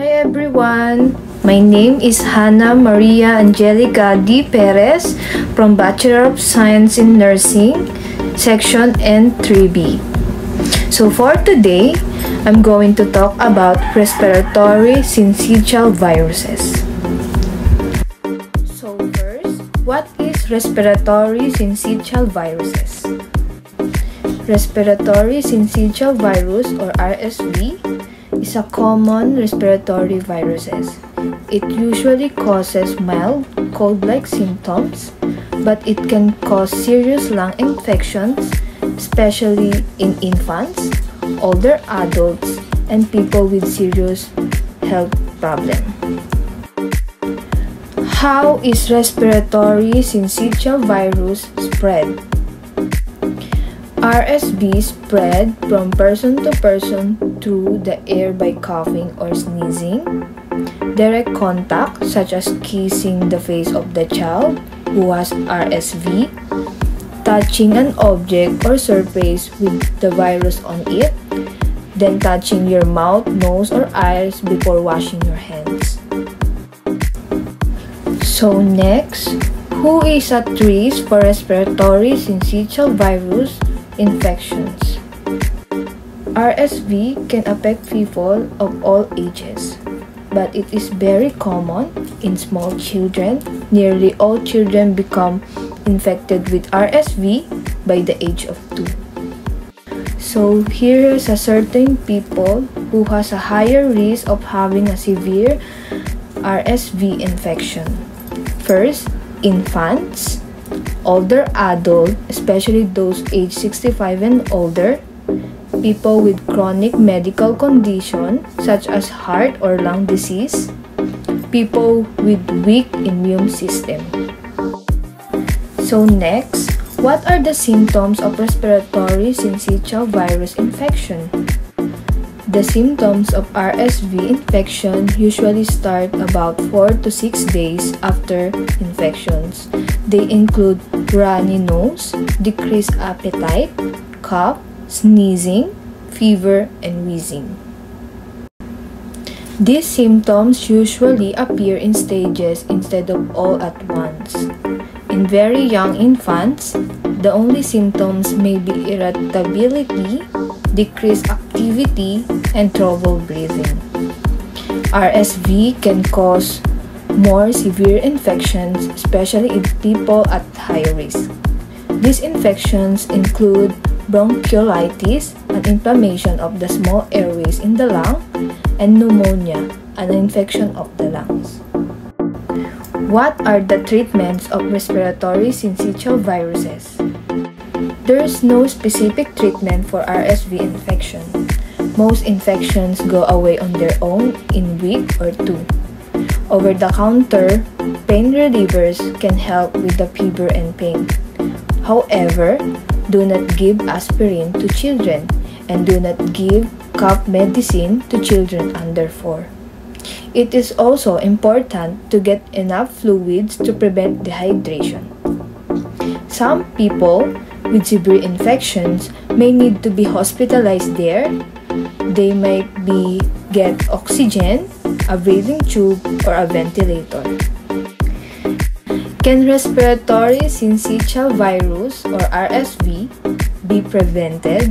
Hi everyone! My name is Hannah Maria Angelica D. Perez from Bachelor of Science in Nursing, Section N3B. So for today, I'm going to talk about respiratory syncytial viruses. So first, what is respiratory syncytial viruses? Respiratory syncytial virus or RSV is a common respiratory viruses. It usually causes mild cold-like symptoms, but it can cause serious lung infections, especially in infants, older adults, and people with serious health problems. How is respiratory syncytial virus spread? RSV spread from person to person through the air by coughing or sneezing. Direct contact, such as kissing the face of the child who has RSV, touching an object or surface with the virus on it, then touching your mouth, nose, or eyes before washing your hands. So next, who is at risk for respiratory syncytial virus infections. RSV can affect people of all ages, but it is very common in small children. Nearly all children become infected with RSV by the age of 2. So here is a certain people who has a higher risk of having a severe RSV infection. First, infants, older adult, especially those age 65 and older, people with chronic medical condition such as heart or lung disease, people with weak immune system. So next, what are the symptoms of respiratory syncytial virus infection? The symptoms of RSV infection usually start about 4 to 6 days after infections. They include runny nose, decreased appetite, cough, sneezing, fever, and wheezing. These symptoms usually appear in stages instead of all at once. In very young infants, the only symptoms may be irritability, decreased activity, and trouble breathing. RSV can cause more severe infections, especially in people at high risk. These infections include bronchiolitis, an inflammation of the small airways in the lung, and pneumonia, an infection of the lungs. What are the treatments of respiratory syncytial viruses? There is no specific treatment for RSV infection. Most infections go away on their own in week or two. Over-the-counter pain relievers can help with the fever and pain. However, do not give aspirin to children and do not give cough medicine to children under 4. It is also important to get enough fluids to prevent dehydration. Some people with severe infections may need to be hospitalized there. They might be get oxygen a breathing tube, or a ventilator. Can respiratory syncytial virus or RSV be prevented?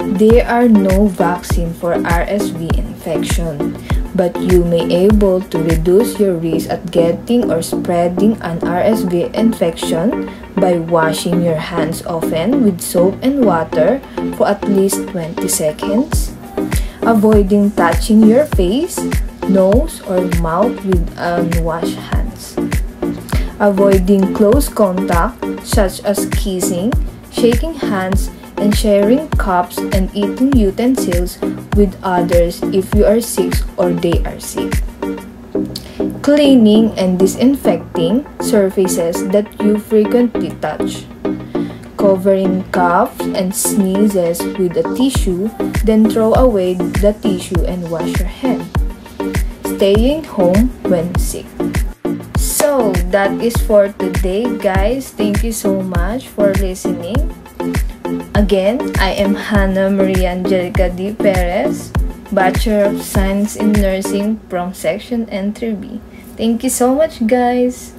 There are no vaccine for RSV infection, but you may able to reduce your risk at getting or spreading an RSV infection by washing your hands often with soap and water for at least 20 seconds avoiding touching your face, nose, or mouth with unwashed hands. Avoiding close contact such as kissing, shaking hands, and sharing cups and eating utensils with others if you are sick or they are sick. Cleaning and disinfecting surfaces that you frequently touch covering coughs and sneezes with a tissue, then throw away the tissue and wash your hand. Staying home when sick. So, that is for today, guys. Thank you so much for listening. Again, I am Hannah Maria Angelica D. Perez. Bachelor of Science in Nursing from Section Entry B. Thank you so much, guys!